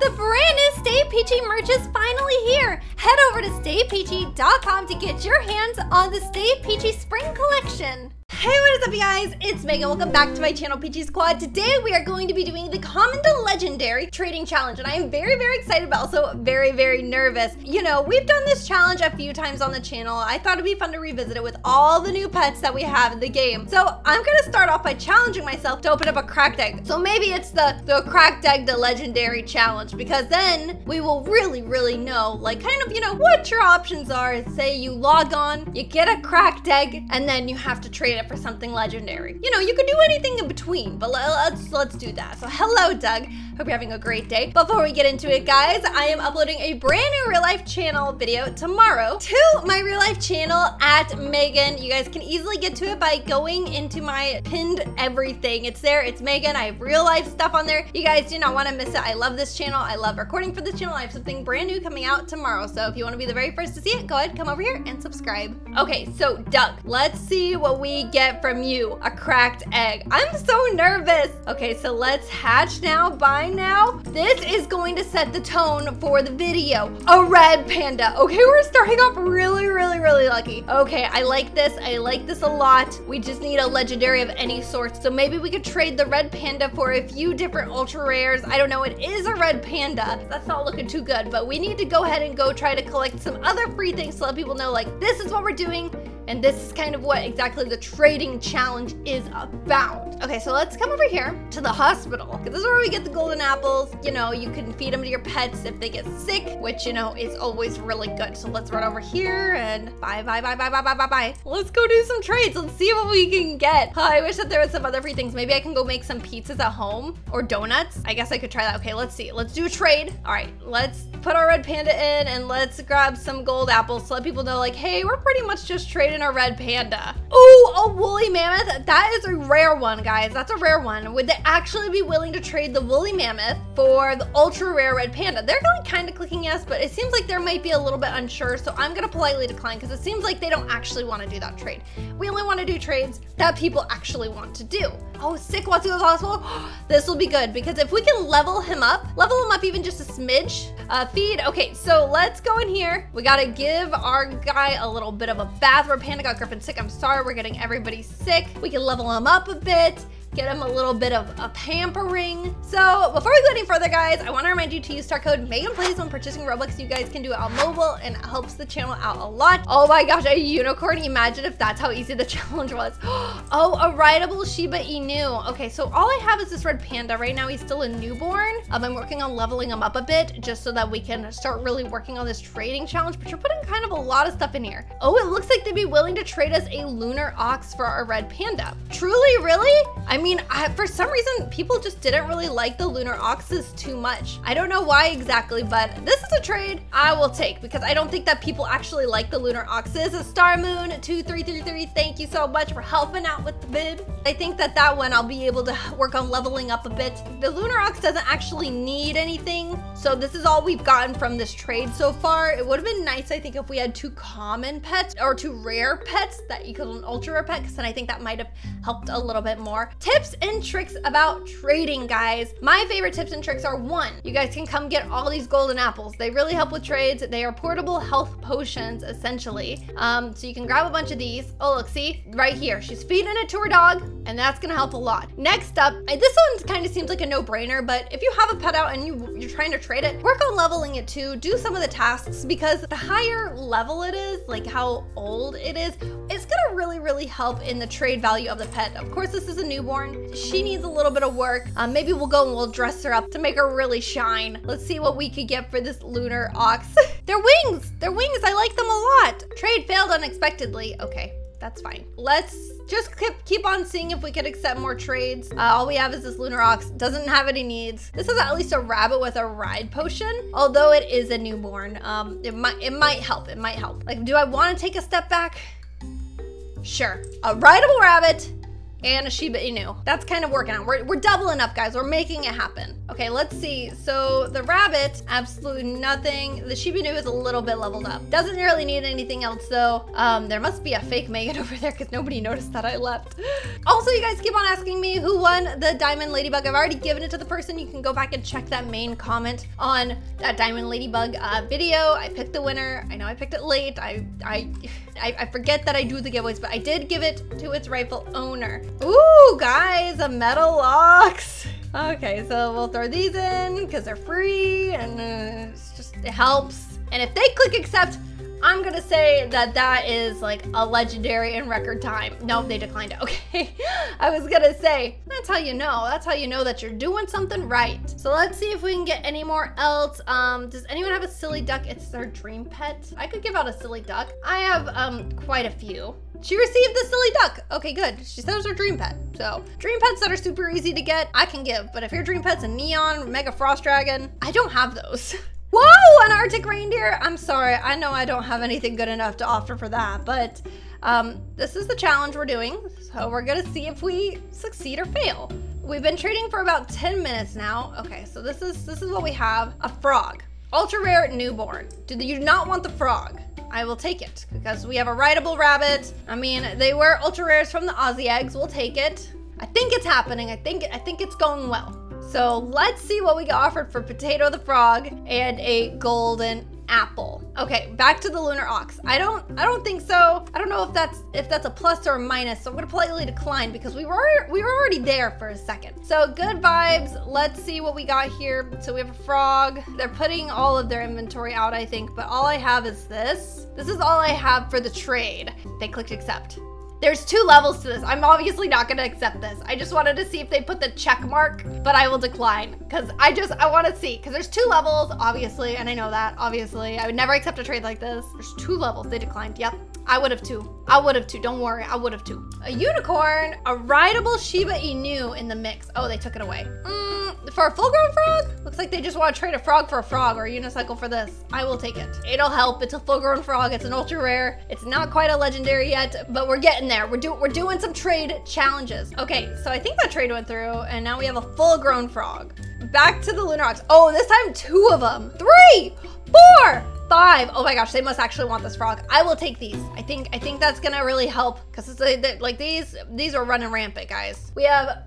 The brand new Stay Peachy merch is finally here. Head over to staypeachy.com to get your hands on the Stay Peachy Spring Collection. Hey, what is up, you guys? It's Megan. Welcome back to my channel, Peachy Squad. Today, we are going to be doing the Common to Legendary Trading Challenge, and I am very, very excited, but also very, very nervous. You know, we've done this challenge a few times on the channel. I thought it'd be fun to revisit it with all the new pets that we have in the game. So I'm gonna start off by challenging myself to open up a cracked egg. So maybe it's the, the cracked egg to legendary challenge, because then we will really, really know, like, kind of, you know, what your options are. Say you log on, you get a cracked egg, and then you have to trade it for something legendary. You know, you could do anything in between, but let's let's do that. So hello, Doug. Hope you're having a great day. Before we get into it, guys, I am uploading a brand new real life channel video tomorrow to my real life channel at Megan. You guys can easily get to it by going into my pinned everything. It's there. It's Megan. I have real life stuff on there. You guys do not want to miss it. I love this channel. I love recording for this channel. I have something brand new coming out tomorrow. So if you want to be the very first to see it, go ahead, come over here and subscribe. Okay, so Doug, let's see what we get from you. A cracked egg. I'm so nervous. Okay, so let's hatch now, buy now. This is going to set the tone for the video. A red panda. Okay, we're starting off really, really, really lucky. Okay, I like this. I like this a lot. We just need a legendary of any sort. So maybe we could trade the red panda for a few different ultra rares. I don't know. It is a red panda. That's not looking too good, but we need to go ahead and go try to collect some other free things to let people know like this is what we're doing and this is kind of what exactly the trading challenge is about. Okay, so let's come over here to the hospital. This is where we get the golden apples. You know, you can feed them to your pets if they get sick, which, you know, is always really good. So let's run over here and bye, bye, bye, bye, bye, bye, bye, bye. Let's go do some trades. Let's see what we can get. Oh, I wish that there was some other free things. Maybe I can go make some pizzas at home or donuts. I guess I could try that. Okay, let's see. Let's do a trade. All right, let's put our red panda in and let's grab some gold apples to let people know like, hey, we're pretty much just our red panda. Oh, a woolly mammoth. That is a rare one, guys. That's a rare one. Would they actually be willing to trade the woolly mammoth for the ultra rare red panda? They're going kind of clicking yes, but it seems like there might be a little bit unsure. So I'm going to politely decline because it seems like they don't actually want to do that trade. We only want to do trades that people actually want to do. Oh, sick wants to go to this will be good because if we can level him up, level him up even just a smidge, uh, feed. Okay, so let's go in here. We gotta give our guy a little bit of a bath. Where Panda got Griffin sick. I'm sorry, we're getting everybody sick. We can level him up a bit get him a little bit of a pampering. So before we go any further, guys, I want to remind you to use star code Megan Plays when purchasing Robux. You guys can do it on mobile and it helps the channel out a lot. Oh my gosh, a unicorn. Imagine if that's how easy the challenge was. Oh, a rideable Shiba Inu. Okay, so all I have is this red panda. Right now, he's still a newborn. Um, I'm working on leveling him up a bit just so that we can start really working on this trading challenge, but you're putting kind of a lot of stuff in here. Oh, it looks like they'd be willing to trade us a lunar ox for our red panda. Truly, really? I mean, I, for some reason, people just didn't really like the lunar oxes too much. I don't know why exactly, but this is a trade I will take because I don't think that people actually like the lunar oxes. A Star Moon 2333, thank you so much for helping out with the bid. I think that that one I'll be able to work on leveling up a bit. The lunar ox doesn't actually need anything, so this is all we've gotten from this trade so far. It would have been nice, I think, if we had two common pets or two rare pets that equal an ultra rare pet, because then I think that might have helped a little bit more. Tips and tricks about trading, guys. My favorite tips and tricks are one, you guys can come get all these golden apples. They really help with trades. They are portable health potions, essentially. Um, so you can grab a bunch of these. Oh, look, see, right here. She's feeding it to her dog, and that's gonna help a lot. Next up, this one kind of seems like a no-brainer, but if you have a pet out and you, you're trying to trade it, work on leveling it too. Do some of the tasks because the higher level it is, like how old it is, it's gonna really, really help in the trade value of the pet. Of course, this is a newborn. She needs a little bit of work. Um, maybe we'll go and we'll dress her up to make her really shine. Let's see what we could get for this lunar ox. Their wings, their wings, I like them a lot. Trade failed unexpectedly. Okay, that's fine. Let's just keep, keep on seeing if we could accept more trades. Uh, all we have is this lunar ox, doesn't have any needs. This is at least a rabbit with a ride potion, although it is a newborn. Um, it might, it might help, it might help. Like, do I wanna take a step back? Sure, a rideable rabbit and a Shiba Inu. That's kind of working out. We're, we're doubling up, guys. We're making it happen. Okay, let's see. So the rabbit, absolutely nothing. The Shiba Inu is a little bit leveled up. Doesn't really need anything else though. Um, there must be a fake Megan over there because nobody noticed that I left. Also, you guys keep on asking me who won the Diamond Ladybug. I've already given it to the person. You can go back and check that main comment on that Diamond Ladybug uh, video. I picked the winner. I know I picked it late. I, I, I, I forget that I do the giveaways, but I did give it to its rightful owner. Ooh, guys, a metal ox. Okay, so we'll throw these in because they're free and uh, it's just, it helps. And if they click accept, I'm gonna say that that is like a legendary in record time. No, they declined it. Okay. I was gonna say, that's how you know. That's how you know that you're doing something right. So let's see if we can get any more else. Um, does anyone have a silly duck? It's their dream pet. I could give out a silly duck. I have um quite a few. She received the silly duck. Okay, good. She said it was her dream pet. So, dream pets that are super easy to get, I can give. But if your dream pet's a neon, mega frost dragon, I don't have those. Whoa, an Arctic reindeer. I'm sorry. I know I don't have anything good enough to offer for that, but um, this is the challenge we're doing. So we're gonna see if we succeed or fail. We've been trading for about 10 minutes now. Okay, so this is this is what we have. A frog. Ultra rare newborn. Do you not want the frog? I will take it because we have a rideable rabbit. I mean, they were ultra rares from the Aussie eggs. We'll take it. I think it's happening. I think I think it's going well. So let's see what we got offered for Potato the Frog and a golden apple. Okay, back to the lunar ox. I don't I don't think so. I don't know if that's if that's a plus or a minus. So I'm gonna politely decline because we were we were already there for a second. So good vibes. Let's see what we got here. So we have a frog. They're putting all of their inventory out, I think, but all I have is this. This is all I have for the trade. They clicked accept. There's two levels to this. I'm obviously not gonna accept this. I just wanted to see if they put the check mark, but I will decline because I just, I wanna see because there's two levels, obviously, and I know that, obviously. I would never accept a trade like this. There's two levels, they declined, yep. I would have too. I would have too. Don't worry. I would have too. A unicorn, a rideable Shiba Inu in the mix. Oh, they took it away. Mm, for a full-grown frog? Looks like they just want to trade a frog for a frog or a unicycle for this. I will take it. It'll help. It's a full-grown frog. It's an ultra rare. It's not quite a legendary yet, but we're getting there. We're doing we're doing some trade challenges. Okay, so I think that trade went through, and now we have a full-grown frog. Back to the Lunar Ox. Oh, this time two of them. Three, four, Five. Oh my gosh, they must actually want this frog. I will take these. I think I think that's gonna really help because it's like, like these these are running rampant, guys. We have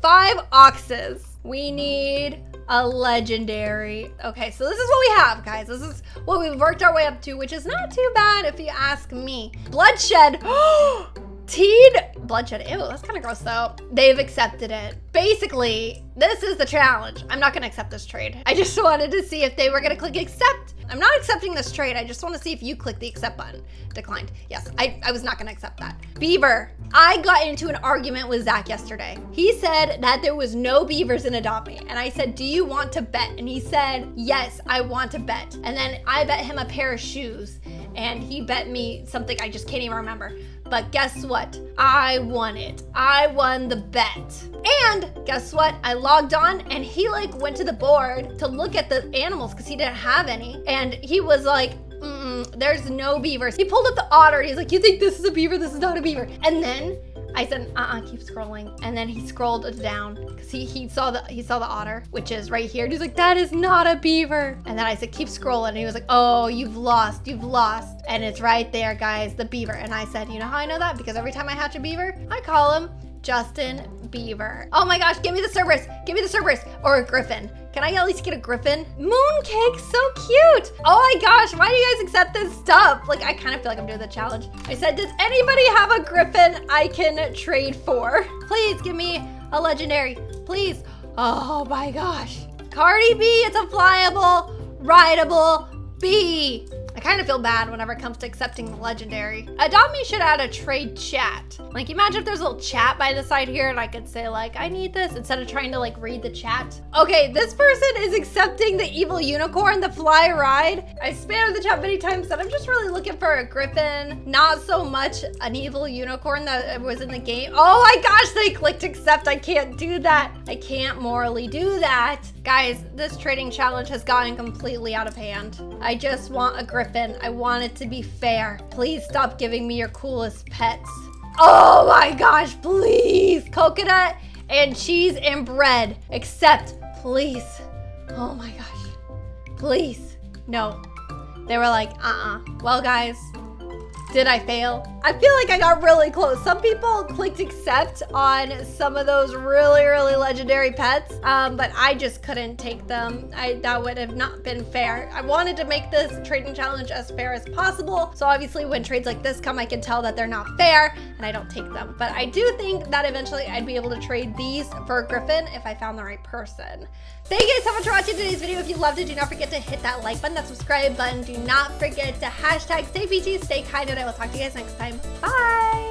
five oxes. We need a legendary. Okay, so this is what we have, guys. This is what we've worked our way up to, which is not too bad if you ask me. Bloodshed. Teen bloodshed. Ew, that's kind of gross though. They've accepted it. Basically, this is the challenge. I'm not gonna accept this trade. I just wanted to see if they were gonna click accept I'm not accepting this trade. I just want to see if you click the accept button. Declined. Yes, I, I was not going to accept that. Beaver. I got into an argument with Zach yesterday. He said that there was no beavers in Adopt Me. And I said, do you want to bet? And he said, yes, I want to bet. And then I bet him a pair of shoes. And he bet me something I just can't even remember. But guess what? I won it. I won the bet. And guess what? I logged on and he like went to the board to look at the animals because he didn't have any. And he was like, Mm there's no beavers. He pulled up the otter. He's like, you think this is a beaver? This is not a beaver. And then I said, uh-uh, keep scrolling. And then he scrolled down because he, he saw the he saw the otter, which is right here. And he's like, that is not a beaver. And then I said, keep scrolling. And he was like, oh, you've lost, you've lost. And it's right there, guys, the beaver. And I said, you know how I know that? Because every time I hatch a beaver, I call him Justin Beaver. Oh my gosh, give me the Cerberus. Give me the Cerberus or a Griffin. Can I at least get a Griffin? Mooncake, so cute. Oh my gosh, why do you guys accept this stuff? Like, I kind of feel like I'm doing the challenge. I said, does anybody have a Griffin I can trade for? Please give me a legendary, please. Oh my gosh. Cardi B, it's a flyable, rideable bee. I kind of feel bad whenever it comes to accepting the legendary. Adopt Me should add a trade chat. Like imagine if there's a little chat by the side here and I could say like, I need this instead of trying to like read the chat. Okay, this person is accepting the evil unicorn, the fly ride. I spammed the chat many times that I'm just really looking for a griffin, not so much an evil unicorn that was in the game. Oh my gosh, they clicked accept. I can't do that. I can't morally do that. Guys, this trading challenge has gotten completely out of hand. I just want a griffin. I want it to be fair. Please stop giving me your coolest pets. Oh my gosh, please. Coconut and cheese and bread. Except, please. Oh my gosh. Please. No. They were like, uh-uh. Well, guys, did I fail? I feel like I got really close. Some people clicked accept on some of those really, really legendary pets, um, but I just couldn't take them. I, that would have not been fair. I wanted to make this trading challenge as fair as possible. So obviously when trades like this come, I can tell that they're not fair and I don't take them. But I do think that eventually I'd be able to trade these for Griffin if I found the right person. Thank you guys so much for watching today's video. If you loved it, do not forget to hit that like button, that subscribe button. Do not forget to hashtag stay Peachy, stay kind, and I will talk to you guys next time. Bye!